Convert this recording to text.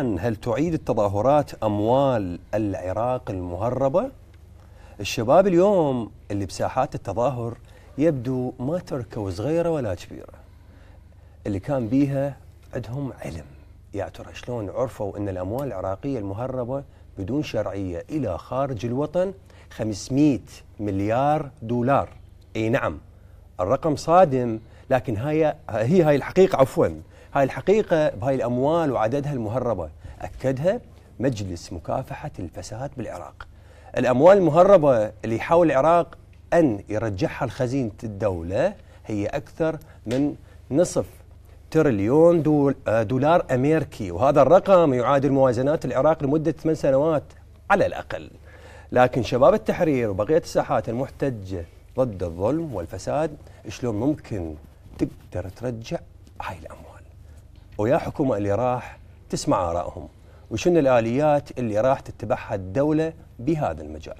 هل تعيد التظاهرات أموال العراق المهربة؟ الشباب اليوم اللي بساحات التظاهر يبدو ما تركوا صغيرة ولا كبيرة. اللي كان بيها عندهم علم. يا ترى شلون عرفوا أن الأموال العراقية المهربة بدون شرعية إلى خارج الوطن؟ 500 مليار دولار. أي نعم الرقم صادم لكن هاي هي هاي الحقيقة عفوا هاي الحقيقة بهاي الأموال وعددها المهربة. أكدها مجلس مكافحة الفساد بالعراق. الأموال المهربة اللي يحاول العراق أن يرجعها لخزينة الدولة هي أكثر من نصف تريليون دول دولار أمريكي وهذا الرقم يعادل موازنات العراق لمدة ثمان سنوات على الأقل. لكن شباب التحرير وبقية الساحات المحتجة ضد الظلم والفساد شلون ممكن تقدر ترجع هاي الأموال. ويا حكومة اللي راح تسمع آرائهم. وشنو الآليات اللي راح تتبعها الدولة بهذا المجال؟